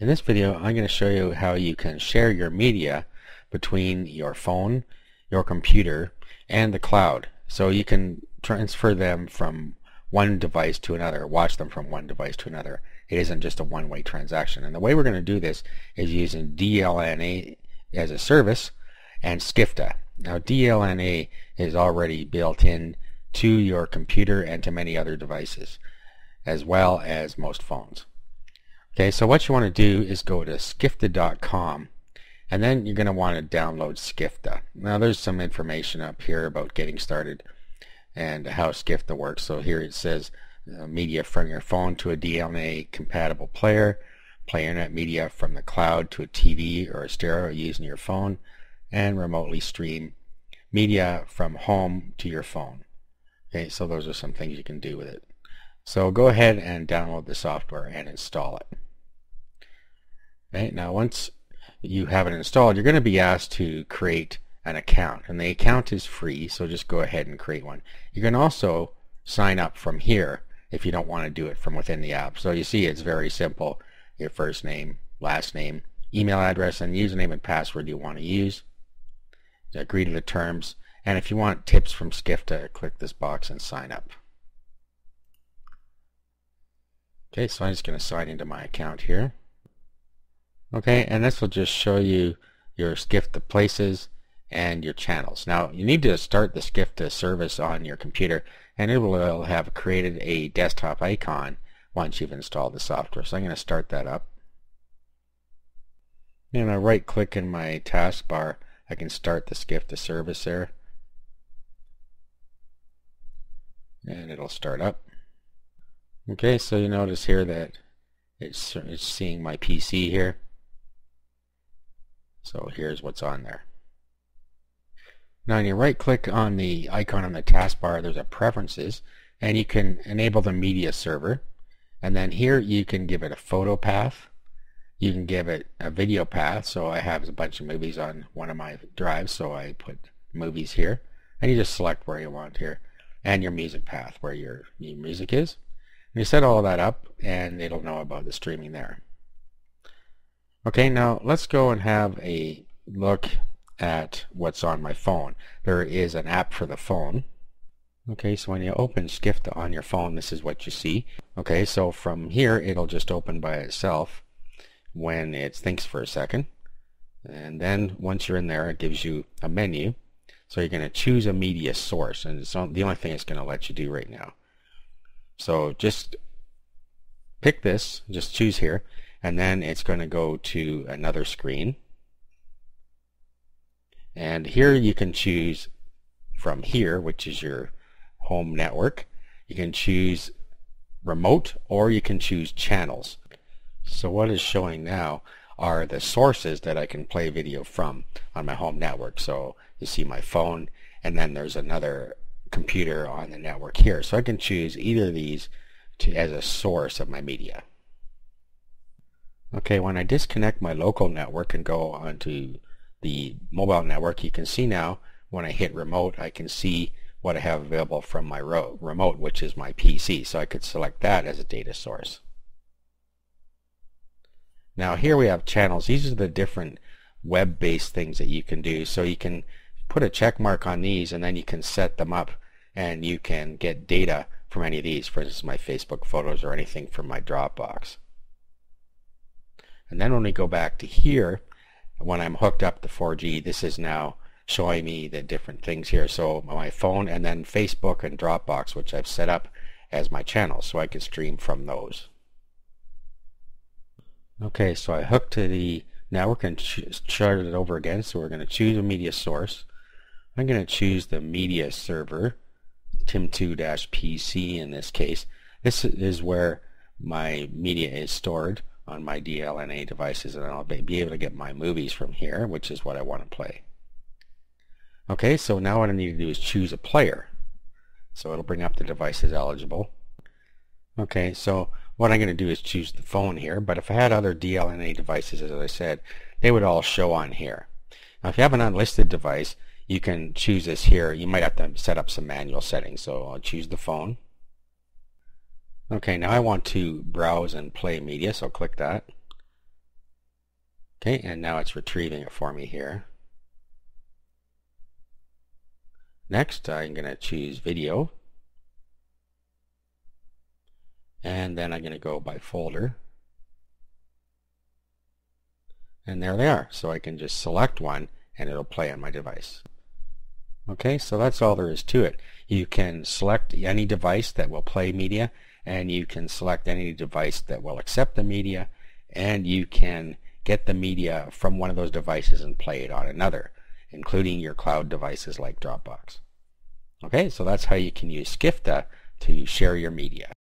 In this video I'm going to show you how you can share your media between your phone, your computer, and the cloud. So you can transfer them from one device to another, watch them from one device to another. It isn't just a one-way transaction. And the way we're going to do this is using DLNA as a service and Skifta. Now DLNA is already built in to your computer and to many other devices as well as most phones. Okay, so what you want to do is go to skifta.com and then you're going to want to download Skifta. Now there's some information up here about getting started and how Skifta works. So here it says uh, media from your phone to a DLNA compatible player, play internet media from the cloud to a TV or a stereo using your phone, and remotely stream media from home to your phone. Okay, so those are some things you can do with it. So go ahead and download the software and install it. Okay, now once you have it installed, you're going to be asked to create an account. And the account is free, so just go ahead and create one. You can also sign up from here if you don't want to do it from within the app. So you see it's very simple. Your first name, last name, email address, and username and password you want to use. Agree to the terms. And if you want tips from Skifta, click this box and sign up. Okay, so I'm just going to sign into my account here. Okay, and this will just show you your Skifta places and your channels. Now, you need to start the Skifta service on your computer, and it will have created a desktop icon once you've installed the software. So I'm going to start that up. And I right click in my taskbar, I can start the Skifta service there. And it'll start up. Okay, so you notice here that it's, it's seeing my PC here. So here's what's on there. Now when you right click on the icon on the taskbar there's a preferences and you can enable the media server. And then here you can give it a photo path. You can give it a video path. So I have a bunch of movies on one of my drives so I put movies here. And you just select where you want here and your music path where your, music is. And you set all that up and it'll know about the streaming there. Okay, now let's go and have a look at what's on my phone. There is an app for the phone. Okay, so when you open Skifta on your phone, this is what you see. Okay, so from here, it'll just open by itself when it thinks for a second. And then once you're in there, it gives you a menu. So you're going to choose a media source, and it's the only thing it's going to let you do right now. So just pick this, just choose here, and then it's going to go to another screen. And here you can choose from here, which is your home network. You can choose remote or you can choose channels. So what is showing now are the sources that I can play video from on my home network. So you see my phone and then there's another computer on the network here. So I can choose either of these to, as a source of my media. Okay, when I disconnect my local network and go onto the mobile network, you can see now when I hit remote, I can see what I have available from my remote, which is my PC. So I could select that as a data source. Now here we have channels. These are the different web-based things that you can do. So you can put a check mark on these and then you can set them up and you can get data from any of these, for instance my Facebook photos or anything from my Dropbox. And then when we go back to here, when I'm hooked up to 4G, this is now showing me the different things here. So my phone and then Facebook and Dropbox, which I've set up as my channels, so I can stream from those. Okay, so I hooked to the network and started it over again. So we're going to choose a media source. I'm going to choose the media server, TIM2-PC in this case. This is where my media is stored on my DLNA devices and I'll be able to get my movies from here, which is what I want to play. Okay, so now what I need to do is choose a player. So it'll bring up the devices eligible. Okay, so what I'm going to do is choose the phone here, but if I had other DLNA devices, as I said, they would all show on here. Now if you have an unlisted device, you can choose this here. You might have to set up some manual settings. So I'll choose the phone. Okay, now I want to browse and play media, so click that. Okay, and now it's retrieving it for me here. Next, I'm going to choose video. And then I'm going to go by folder. And there they are. So I can just select one and it'll play on my device. Okay, so that's all there is to it. You can select any device that will play media and you can select any device that will accept the media and you can get the media from one of those devices and play it on another, including your cloud devices like Dropbox. Okay, so that's how you can use Skifta to share your media.